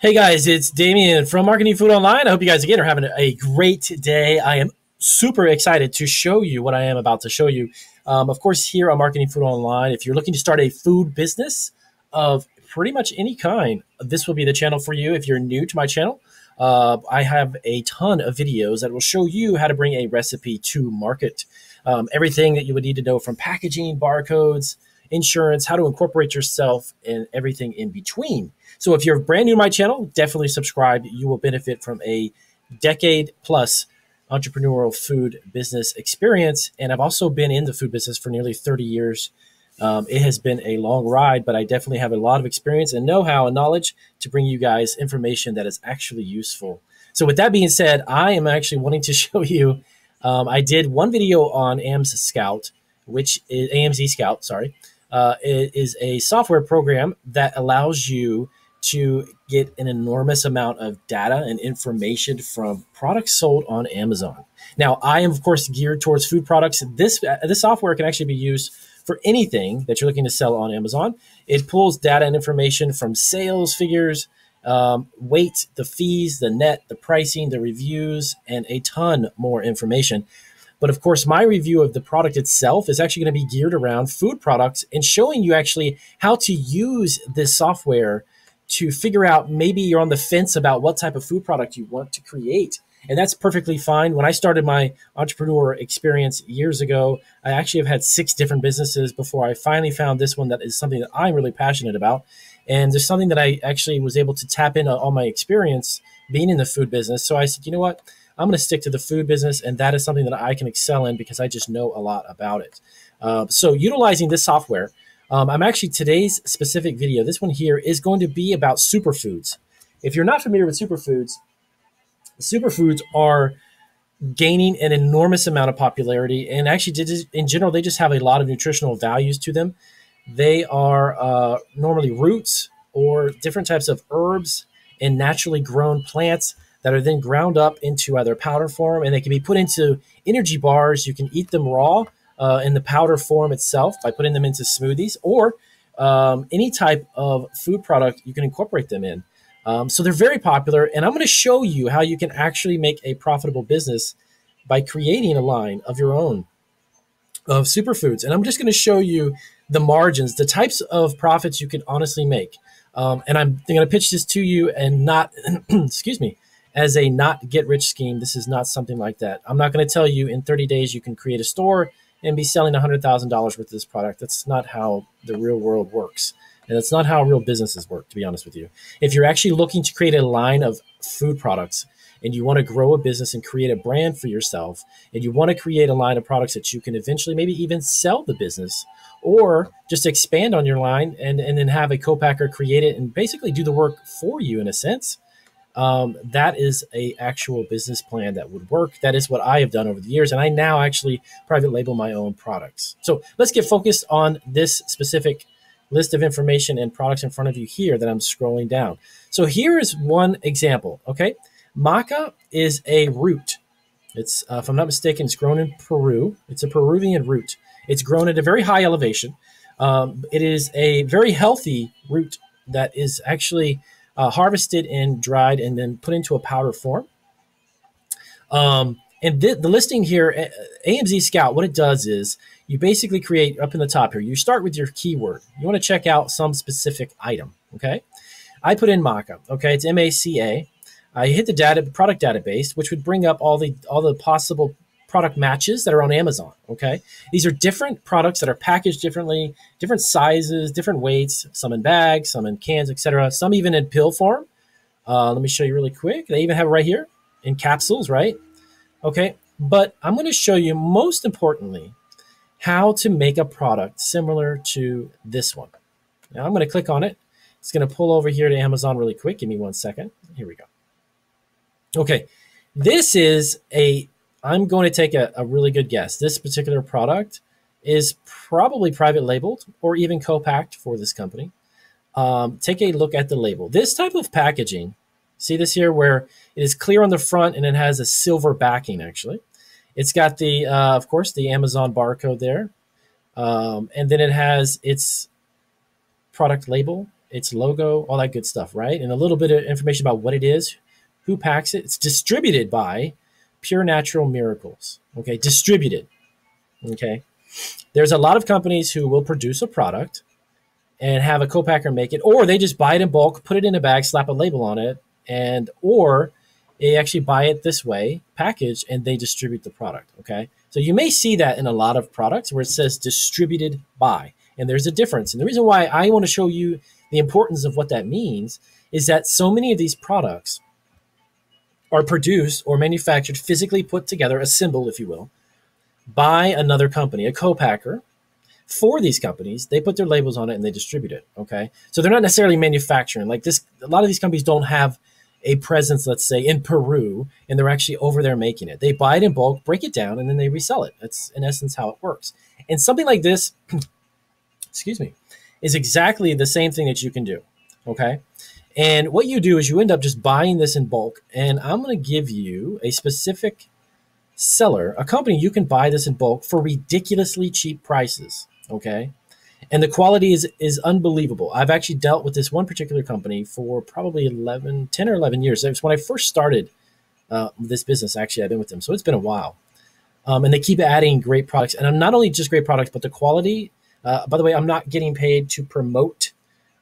Hey guys, it's Damian from Marketing Food Online. I hope you guys again are having a great day. I am super excited to show you what I am about to show you. Um, of course, here on Marketing Food Online, if you're looking to start a food business of pretty much any kind, this will be the channel for you. If you're new to my channel, uh, I have a ton of videos that will show you how to bring a recipe to market. Um, everything that you would need to know from packaging, barcodes, insurance, how to incorporate yourself, and everything in between. So if you're brand new to my channel, definitely subscribe. You will benefit from a decade plus entrepreneurial food business experience. And I've also been in the food business for nearly 30 years. Um, it has been a long ride, but I definitely have a lot of experience and know how and knowledge to bring you guys information that is actually useful. So, with that being said, I am actually wanting to show you. Um, I did one video on AMS Scout, which is AMZ Scout, sorry, uh, is a software program that allows you to get an enormous amount of data and information from products sold on Amazon. Now, I am of course geared towards food products. This uh, this software can actually be used for anything that you're looking to sell on Amazon. It pulls data and information from sales figures, um, weight, the fees, the net, the pricing, the reviews, and a ton more information. But of course, my review of the product itself is actually going to be geared around food products and showing you actually how to use this software to figure out maybe you're on the fence about what type of food product you want to create. And that's perfectly fine. When I started my entrepreneur experience years ago, I actually have had six different businesses before I finally found this one that is something that I'm really passionate about. And there's something that I actually was able to tap into all my experience being in the food business. So I said, you know what? I'm going to stick to the food business, and that is something that I can excel in because I just know a lot about it. Uh, so utilizing this software, um, I'm actually today's specific video. This one here is going to be about superfoods. If you're not familiar with superfoods, superfoods are gaining an enormous amount of popularity, and actually, in general, they just have a lot of nutritional values to them. They are uh, normally roots or different types of herbs and naturally grown plants that are then ground up into either powder form, and they can be put into energy bars. You can eat them raw uh, in the powder form itself by putting them into smoothies or um, any type of food product you can incorporate them in. Um, so they're very popular, and I'm going to show you how you can actually make a profitable business by creating a line of your own of superfoods. And I'm just going to show you the margins, the types of profits you can honestly make. Um, and I'm going to pitch this to you and not, excuse me, as a not get rich scheme. This is not something like that. I'm not going to tell you in 30 days you can create a store and be selling $100,000 worth of this product. That's not how the real world works. And that's not how real businesses work, to be honest with you. If you're actually looking to create a line of food products and you want to grow a business and create a brand for yourself, and you want to create a line of products that you can eventually maybe even sell the business or just expand on your line and, and then have a co-packer create it and basically do the work for you in a sense um, that is a actual business plan that would work. That is what I have done over the years, and I now actually private label my own products. So let's get focused on this specific list of information and products in front of you here that I'm scrolling down. So here is one example. Okay, maca is a root. It's, uh, if I'm not mistaken, it's grown in Peru. It's a Peruvian root. It's grown at a very high elevation. Um, it is a very healthy root that is actually uh, harvested and dried and then put into a powder form. Um, and th- the listing here, AMZ Scout, what it does is you basically create up in the top here, you start with your keyword. You want to check out some specific item. Okay. I put in Maca. Okay. It's M A C A. I hit the data product database, which would bring up all the all the possible product matches that are on Amazon. Okay, these are different products that are packaged differently, different sizes, different weights. Some in bags, some in cans, etc. Some even in pill form. Uh, let me show you really quick. They even have right here in capsules, right? Okay, but I'm going to show you most importantly how to make a product similar to this one. Now I'm going to click on it. It's going to pull over here to Amazon really quick. Give me one second. Here we go. Okay, this is a I'm going to take a, a really good guess. This particular product is probably private labeled or even co-packed for this company. Um, take a look at the label. This type of packaging, see this here where it is clear on the front and it has a silver backing actually. It's got the, uh, of course, the Amazon barcode there. Um, and then it has its product label its logo, all that good stuff, right? And a little bit of information about what it is, who packs it. It's distributed by Pure Natural Miracles. Okay, distributed. Okay. There's a lot of companies who will produce a product and have a co-packer make it, or they just buy it in bulk, put it in a bag, slap a label on it, and or they actually buy it this way, packaged, and they distribute the product. Okay. So you may see that in a lot of products where it says distributed by, and there's a difference. And the reason why I want to show you the importance of what that means is that so many of these products are produced or manufactured, physically put together, assembled, if you will, by another company, a co-packer for these companies. They put their labels on it and they distribute it. Okay, so they're not necessarily manufacturing. Like this, a lot of these companies don't have a presence, let's say, in Peru, and they're actually over there making it. They buy it in bulk, break it down, and then they resell it. That's in essence how it works. And something like this, excuse me, is exactly the same thing that you can do. Okay. And what you do is you end up just buying this in bulk. And I'm going to give you a specific seller, a company you can buy this in bulk for ridiculously cheap prices. Okay. And the quality is, is unbelievable. I've actually dealt with this one particular company for probably 11, 10 or 11 years. It was when I first started uh, this business. Actually, I've been with them. So it's been a while. Um, and they keep adding great products. And I'm not only just great products, but the quality. Uh, by the way, I'm not getting paid to promote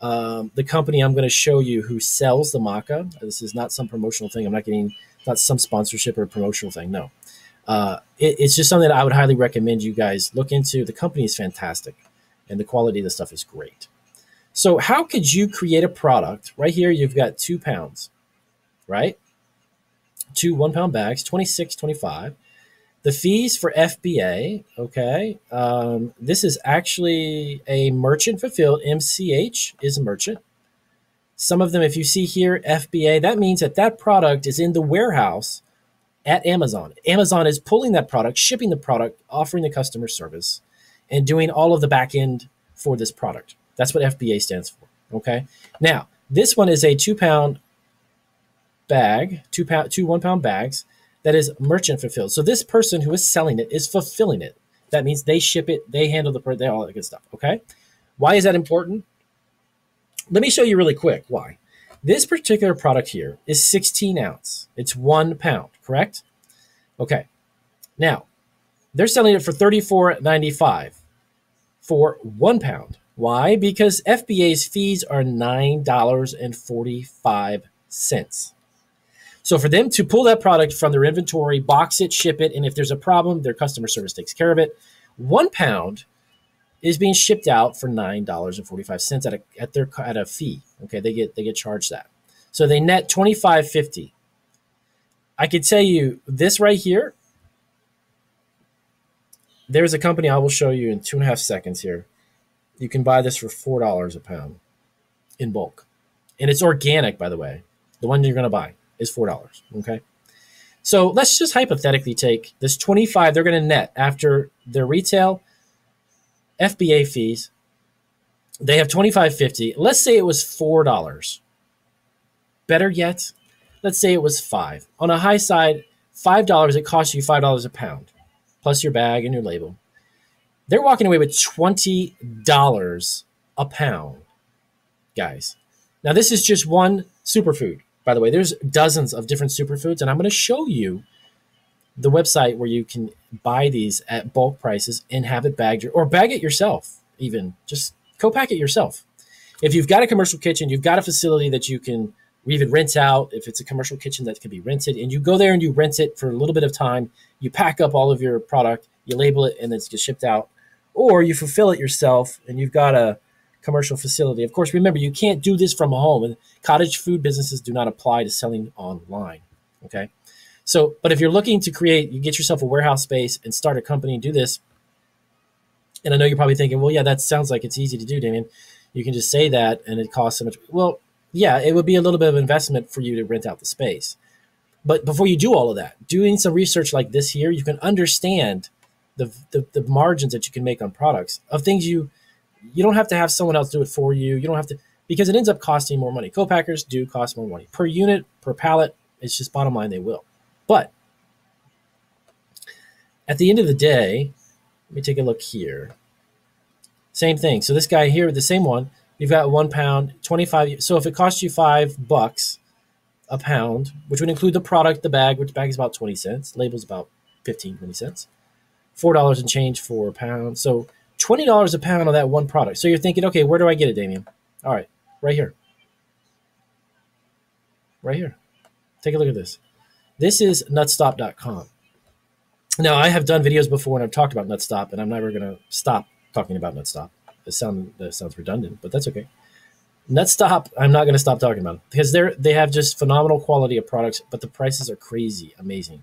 um, the company I'm going to show you who sells the maca. This is not some promotional thing. I'm not getting not some sponsorship or promotional thing. No, uh, it, it's just something that I would highly recommend you guys look into. The company is fantastic, and the quality of the stuff is great. So, how could you create a product? Right here, you've got two pounds, right? Two one pound bags, 26, 25. The fees for FBA, okay. Um, this is actually a merchant fulfilled. MCH is a merchant. Some of them, if you see here, FBA, that means that that product is in the warehouse at Amazon. Amazon is pulling that product, shipping the product, offering the customer service, and doing all of the back end for this product. That's what FBA stands for. Okay. Now, this one is a two pound bag, two pound, two one pound bags that is merchant fulfilled. So this person who is selling it is fulfilling it. That means they ship it, they handle the, they all that good stuff. Okay. Why is that important? Let me show you really quick why. This particular product here is 16 ounce. It's one pound, correct? Okay. Now, they're selling it for $34.95 for one pound. Why? Because FBA's fees are $9.45. So for them to pull that product from their inventory, box it, ship it, and if there's a problem, their customer service takes care of it. One pound is being shipped out for nine dollars and forty five cents at a at their at a fee. Okay, they get they get charged that. So they net twenty five fifty. I could tell you this right here. There's a company I will show you in two and a half seconds here. You can buy this for four dollars a pound in bulk, and it's organic, by the way. The one you're going to buy is $4. Okay. So let's just hypothetically take this 25 they're going to net after their retail FBA fees. They have 25.50. Let's say it was $4. Better yet, let's say it was 5. On a high side, $5 it costs you $5 a pound plus your bag and your label. They're walking away with $20 a pound. Guys. Now this is just one superfood by the way, there's dozens of different superfoods, and I'm going to show you the website where you can buy these at bulk prices and have it bagged or bag it yourself. Even just co-pack it yourself. If you've got a commercial kitchen, you've got a facility that you can even rent out. If it's a commercial kitchen that can be rented, and you go there and you rent it for a little bit of time, you pack up all of your product, you label it, and it's it shipped out, or you fulfill it yourself, and you've got a commercial facility. Of course, remember you can't do this from a home, and cottage food businesses do not apply to selling online. Okay, so but if you're looking to create, you get yourself a warehouse space and start a company and do this. And I know you're probably thinking, well, yeah, that sounds like it's easy to do, Damian. You can just say that, and it costs so much. Well, yeah, it would be a little bit of investment for you to rent out the space. But before you do all of that, doing some research like this here, you can understand the, the, the margins that you can make on products of things you you don't have to have someone else do it for you. You don't have to because it ends up costing more money. Co-packers do cost more money per unit, per pallet. It's just bottom line they will. But at the end of the day, let me take a look here. Same thing. So this guy here, the same one, You've got one pound, 25. So if it costs you five bucks a pound, which would include the product, the bag, which bag is about 20 cents, label's about 15, 20 cents, $4 and change for a pound. So $20 a pound on that one product. So you're thinking, okay, where do I get it, Damian? All right, right here. Right here. Take a look at this. This is nutstop.com. Now, I have done videos before and I've talked about Nutstop, and I'm never going to stop talking about Nutstop. It, that sounds redundant, but that's okay. Nutstop, I'm not going to stop talking about because they're they have just phenomenal quality of products, but the prices are crazy, amazing.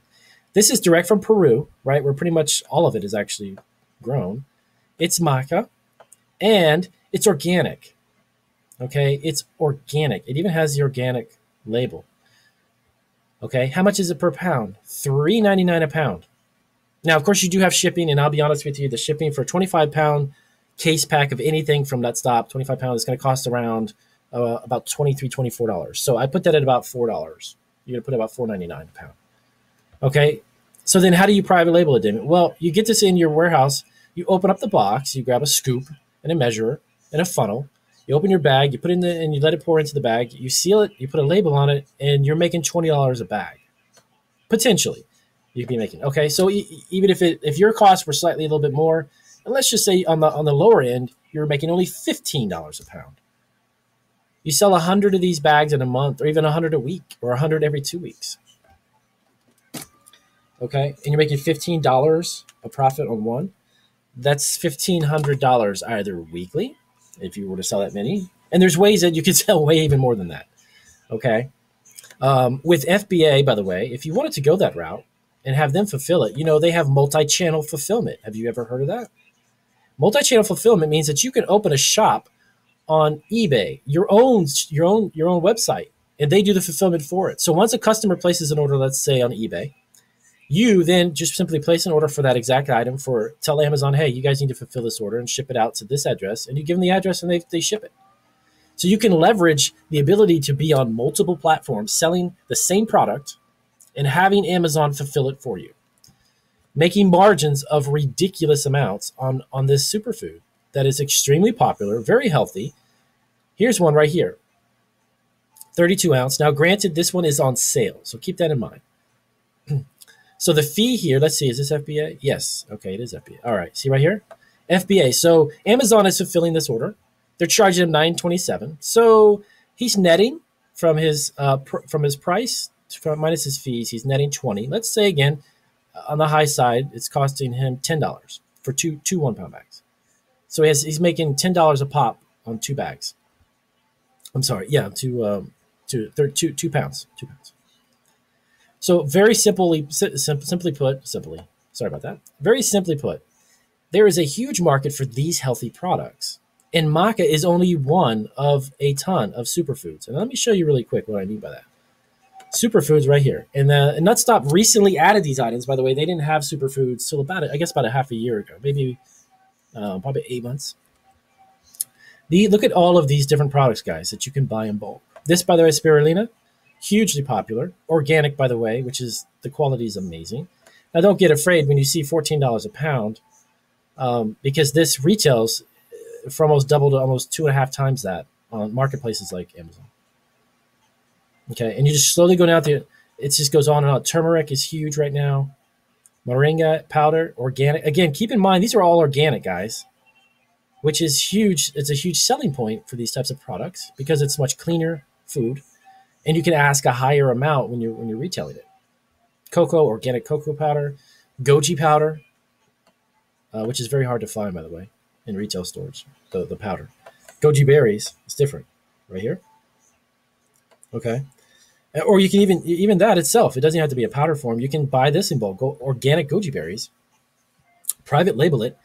This is direct from Peru, right? Where pretty much all of it is actually grown. It's maca, and it's organic. Okay, it's organic. It even has the organic label. Okay, how much is it per pound? Three ninety nine a pound. Now, of course, you do have shipping, and I'll be honest with you, the shipping for a twenty five pound case pack of anything from Nutstop, twenty five pound, is going to cost around uh, about 23 dollars. So I put that at about four dollars. You're going to put about four ninety nine a pound. Okay, so then how do you private label it, Damian? Well, you get this in your warehouse. You open up the box, you grab a scoop and a measurer and a funnel, you open your bag, you put in the and you let it pour into the bag. You seal it, you put a label on it, and you're making twenty dollars a bag, potentially. You would be making okay. So e- even if it if your costs were slightly a little bit more, and let's just say on the on the lower end, you're making only fifteen dollars a pound. You sell hundred of these bags in a month, or even hundred a week, or hundred every two weeks. Okay, and you're making fifteen dollars a profit on one. That's fifteen hundred dollars either weekly if you were to sell that many. And there's ways that you could sell way even more than that. Okay. Um, with FBA, by the way, if you wanted to go that route and have them fulfill it, you know, they have multi channel fulfillment. Have you ever heard of that? Multi channel fulfillment means that you can open a shop on eBay, your own, your own, your own website, and they do the fulfillment for it. So once a customer places an order, let's say on eBay, you then just simply place an order for that exact item for tell Amazon, hey, you guys need to fulfill this order and ship it out to this address. And you give them the address and they, they ship it. So you can leverage the ability to be on multiple platforms selling the same product and having Amazon fulfill it for you, making margins of ridiculous amounts on, on this superfood that is extremely popular, very healthy. Here's one right here 32 ounce. Now, granted, this one is on sale, so keep that in mind. So the fee here, let's see, is this FBA? Yes. Okay, it is FBA. All right. See right here? FBA. So Amazon is fulfilling this order. They're charging him 927. So he's netting from his uh, pr- from his price from minus his fees, he's netting 20. Let's say again, uh, on the high side, it's costing him $10 for two two one pound bags. So he has, he's making $10 a pop on two bags. I'm sorry, yeah, two um, two, thir- two, two pounds, two pounds. So very simply, simply put, simply, sorry about that. Very simply put, there is a huge market for these healthy products. And maca is only one of a ton of superfoods. And let me show you really quick what I mean by that. Superfoods right here. And, uh, and Nutstop recently added these items. By the way, they didn't have superfoods till about, I guess, about a half a year ago, maybe uh, probably eight months. The, look at all of these different products, guys, that you can buy in bulk. This, by the way, spirulina hugely popular. Organic, by the way, which is the quality is amazing. Now, don't get afraid when you see fourteen dollars a pound, um, because this retails for almost double to almost two and a half times that on marketplaces like Amazon. Okay, and you just slowly go down through. It just goes on and on. Turmeric is huge right now. Moringa powder, organic. Again, keep in mind these are all organic, guys, which is huge. It's a huge selling point for these types of products because it's much cleaner food and you can ask a higher amount when you're when you're retailing it. Cocoa, organic cocoa powder, goji powder, uh, which is very hard to find by the way in retail stores. The the powder, goji berries it's different, right here. Okay, uh, or you can even even that itself. It doesn't have to be a powder form. You can buy this in bulk, go, organic goji berries, private label it,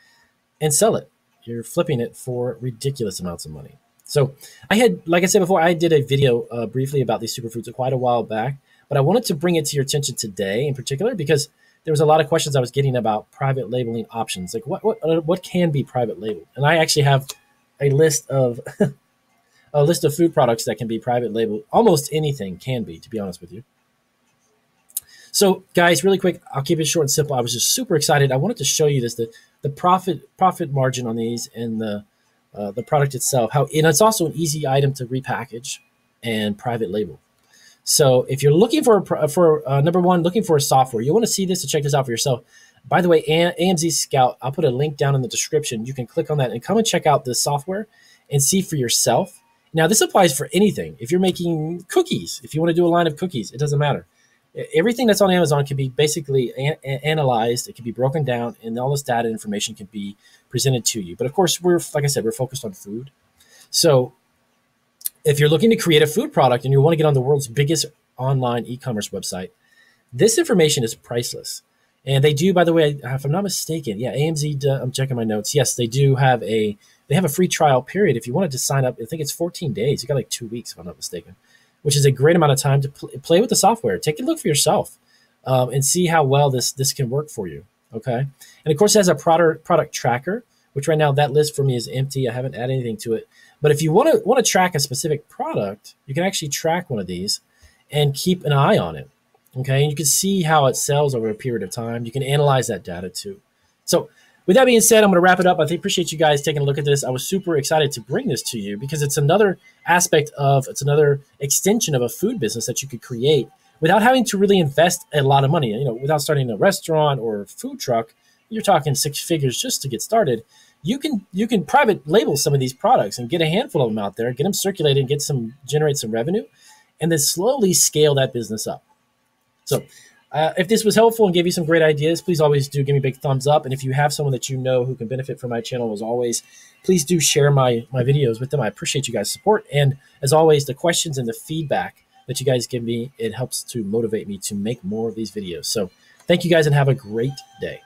and sell it. You're flipping it for ridiculous amounts of money. So I had, like I said before, I did a video uh, briefly about these superfoods quite a while back, but I wanted to bring it to your attention today in particular because there was a lot of questions I was getting about private labeling options. Like what what uh, what can be private labeled? And I actually have a list of a list of food products that can be private labeled. Almost anything can be, to be honest with you. So, guys, really quick, I'll keep it short and simple. I was just super excited. I wanted to show you this the the profit profit margin on these and the uh, the product itself. How and it's also an easy item to repackage and private label. So if you're looking for for uh, number one, looking for a software, you want to see this to check this out for yourself. By the way, AMZ Scout, I'll put a link down in the description. You can click on that and come and check out the software and see for yourself. Now, this applies for anything. If you're making cookies, if you want to do a line of cookies, it doesn't matter. Everything that's on Amazon can be basically a- analyzed. It can be broken down, and all this data information can be presented to you. But of course, we're like I said, we're focused on food. So, if you're looking to create a food product and you want to get on the world's biggest online e-commerce website, this information is priceless. And they do, by the way, if I'm not mistaken, yeah, AMZ. Uh, I'm checking my notes. Yes, they do have a they have a free trial period. If you wanted to sign up, I think it's 14 days. You got like two weeks, if I'm not mistaken, which is a great amount of time to pl- play with the software. Take a look for yourself um, and see how well this this can work for you. Okay, and of course, it has a product product tracker, which right now that list for me is empty. I haven't added anything to it. But if you want to want to track a specific product, you can actually track one of these and keep an eye on it. Okay, and you can see how it sells over a period of time. You can analyze that data too. So, with that being said, I'm going to wrap it up. I appreciate you guys taking a look at this. I was super excited to bring this to you because it's another aspect of it's another extension of a food business that you could create without having to really invest a lot of money. You know, without starting a restaurant or food truck, you're talking six figures just to get started. You can you can private label some of these products and get a handful of them out there, get them circulated, and get some generate some revenue, and then slowly scale that business up. So, uh, if this was helpful and gave you some great ideas, please always do give me a big thumbs up. And if you have someone that you know who can benefit from my channel, as always, please do share my my videos with them. I appreciate you guys' support, and as always, the questions and the feedback that you guys give me it helps to motivate me to make more of these videos. So, thank you guys, and have a great day.